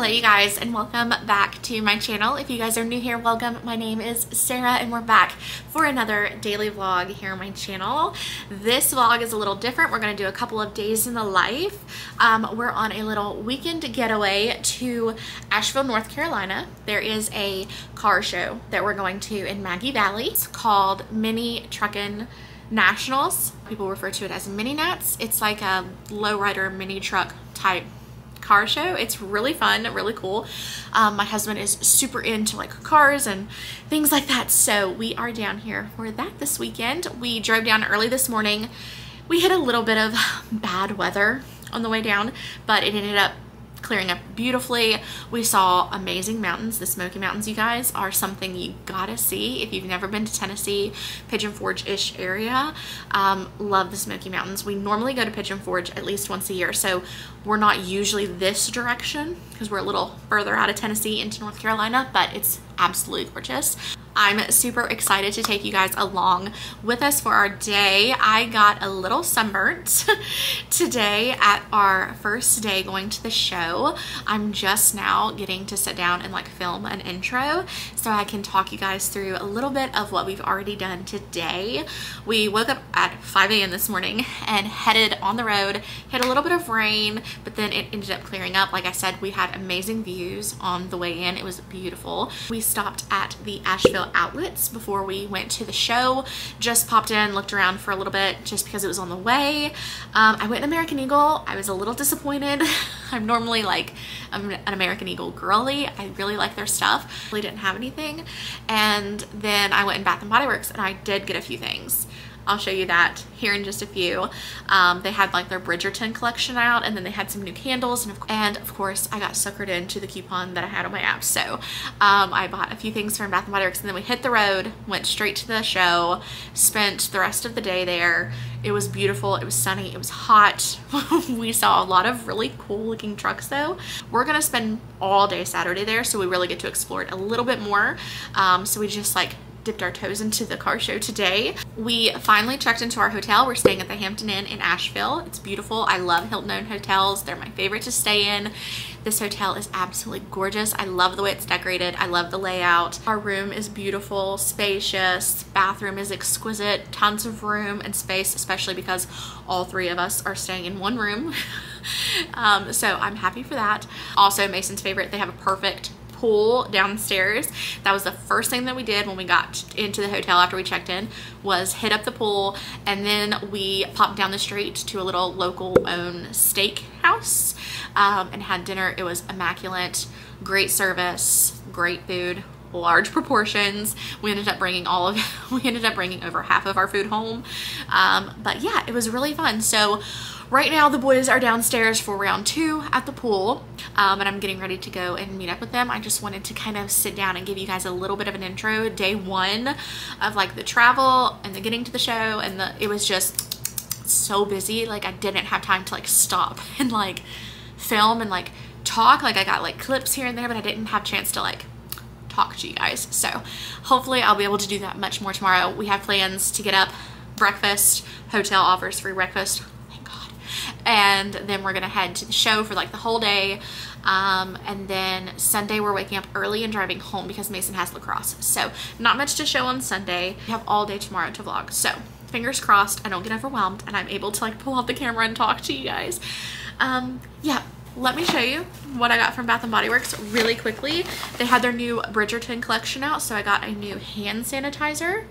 Hello you guys and welcome back to my channel. If you guys are new here, welcome. My name is Sarah and we're back for another daily vlog here on my channel. This vlog is a little different. We're going to do a couple of days in the life. Um, we're on a little weekend getaway to Asheville, North Carolina. There is a car show that we're going to in Maggie Valley. It's called Mini Truckin' Nationals. People refer to it as Mini Nats. It's like a lowrider mini truck type car show. It's really fun, really cool. Um, my husband is super into like cars and things like that. So we are down here for that this weekend. We drove down early this morning. We had a little bit of bad weather on the way down, but it ended up clearing up beautifully. We saw amazing mountains. The Smoky Mountains, you guys, are something you gotta see if you've never been to Tennessee, Pigeon Forge-ish area. Um, love the Smoky Mountains. We normally go to Pigeon Forge at least once a year, so we're not usually this direction because we're a little further out of Tennessee into North Carolina, but it's absolutely gorgeous. I'm super excited to take you guys along with us for our day. I got a little sunburnt today at our first day going to the show. I'm just now getting to sit down and like film an intro so I can talk you guys through a little bit of what we've already done today. We woke up at 5 a.m. this morning and headed on the road, hit a little bit of rain, but then it ended up clearing up. Like I said, we had amazing views on the way in. It was beautiful. We stopped at the Asheville outlets before we went to the show. Just popped in, looked around for a little bit just because it was on the way. Um, I went to American Eagle. I was a little disappointed. I'm normally like I'm an American Eagle girly. I really like their stuff. Really didn't have anything. And then I went in Bath and Body Works and I did get a few things. I'll show you that here in just a few. Um, they had like their Bridgerton collection out and then they had some new candles and of, and of course I got suckered into the coupon that I had on my app. So um, I bought a few things from Bath & Body Works and then we hit the road, went straight to the show, spent the rest of the day there. It was beautiful, it was sunny, it was hot. we saw a lot of really cool looking trucks though. We're gonna spend all day Saturday there so we really get to explore it a little bit more. Um, so we just like dipped our toes into the car show today. We finally checked into our hotel. We're staying at the Hampton Inn in Asheville. It's beautiful. I love Hilton owned hotels. They're my favorite to stay in. This hotel is absolutely gorgeous. I love the way it's decorated. I love the layout. Our room is beautiful, spacious. Bathroom is exquisite. Tons of room and space, especially because all three of us are staying in one room. um, so I'm happy for that. Also, Mason's favorite, they have a perfect pool downstairs. That was the first thing that we did when we got into the hotel after we checked in was hit up the pool and then we popped down the street to a little local owned steak house um, and had dinner. It was immaculate, great service, great food, large proportions. We ended up bringing all of, we ended up bringing over half of our food home. Um, but yeah, it was really fun. So Right now the boys are downstairs for round two at the pool um, and I'm getting ready to go and meet up with them. I just wanted to kind of sit down and give you guys a little bit of an intro. Day one of like the travel and the getting to the show and the it was just so busy like I didn't have time to like stop and like film and like talk like I got like clips here and there but I didn't have chance to like talk to you guys. So hopefully I'll be able to do that much more tomorrow. We have plans to get up breakfast hotel offers free breakfast thank God. and then we're gonna head to the show for like the whole day. Um, and then Sunday we're waking up early and driving home because Mason has lacrosse. So not much to show on Sunday. We have all day tomorrow to vlog. So fingers crossed I don't get overwhelmed and I'm able to like pull out the camera and talk to you guys. Um, yeah let me show you what I got from Bath & Body Works really quickly. They had their new Bridgerton collection out, so I got a new hand sanitizer.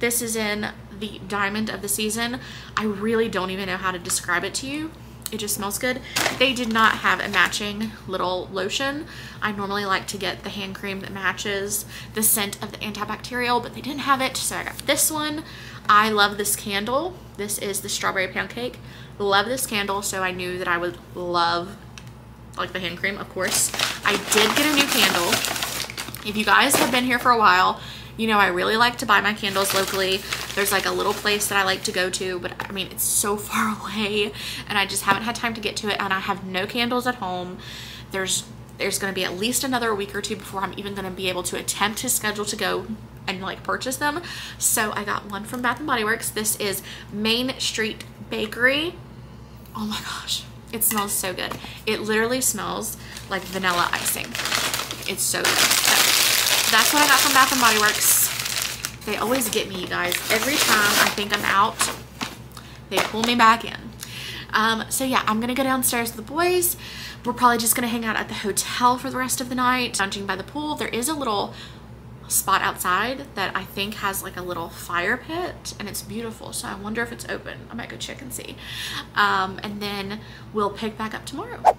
This is in the diamond of the season. I really don't even know how to describe it to you. It just smells good. They did not have a matching little lotion. I normally like to get the hand cream that matches the scent of the antibacterial, but they didn't have it, so I got this one. I love this candle. This is the strawberry pound cake. Love this candle, so I knew that I would love like the hand cream, of course. I did get a new candle. If you guys have been here for a while, you know, I really like to buy my candles locally. There's like a little place that I like to go to, but I mean, it's so far away and I just haven't had time to get to it and I have no candles at home. There's there's going to be at least another week or two before I'm even going to be able to attempt to schedule to go and like purchase them. So I got one from Bath & Body Works. This is Main Street Bakery. Oh my gosh. It smells so good. It literally smells like vanilla icing. It's so good. So that's what I got from Bath & Body Works. They always get me, you guys. Every time I think I'm out, they pull me back in. Um, so yeah, I'm gonna go downstairs with the boys. We're probably just gonna hang out at the hotel for the rest of the night, lounging by the pool. There is a little spot outside that I think has like a little fire pit and it's beautiful. So I wonder if it's open. I might go check and see. Um, and then we'll pick back up tomorrow.